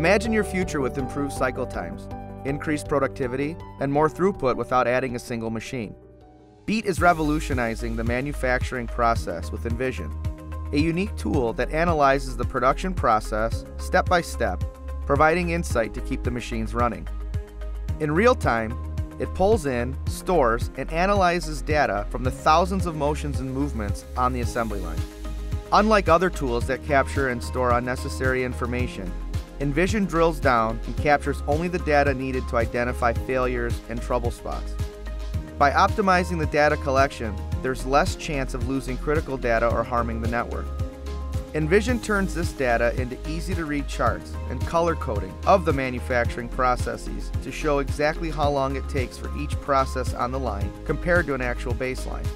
Imagine your future with improved cycle times, increased productivity, and more throughput without adding a single machine. Beet is revolutionizing the manufacturing process with Envision, a unique tool that analyzes the production process step by step, providing insight to keep the machines running. In real time, it pulls in, stores, and analyzes data from the thousands of motions and movements on the assembly line. Unlike other tools that capture and store unnecessary information, Envision drills down and captures only the data needed to identify failures and trouble spots. By optimizing the data collection, there's less chance of losing critical data or harming the network. Envision turns this data into easy to read charts and color coding of the manufacturing processes to show exactly how long it takes for each process on the line compared to an actual baseline.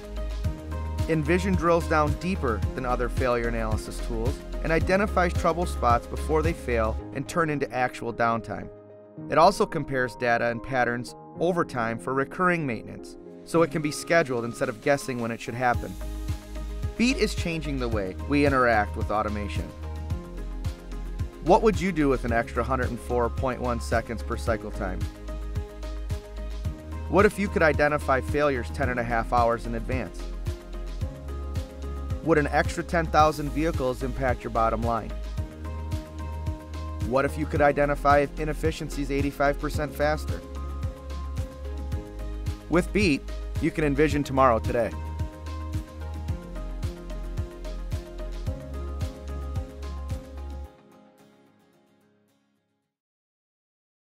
Envision drills down deeper than other failure analysis tools and identifies trouble spots before they fail and turn into actual downtime. It also compares data and patterns over time for recurring maintenance, so it can be scheduled instead of guessing when it should happen. Beet is changing the way we interact with automation. What would you do with an extra 104.1 seconds per cycle time? What if you could identify failures 10 and a half hours in advance? Would an extra 10,000 vehicles impact your bottom line? What if you could identify inefficiencies 85% faster? With Beet, you can envision tomorrow today.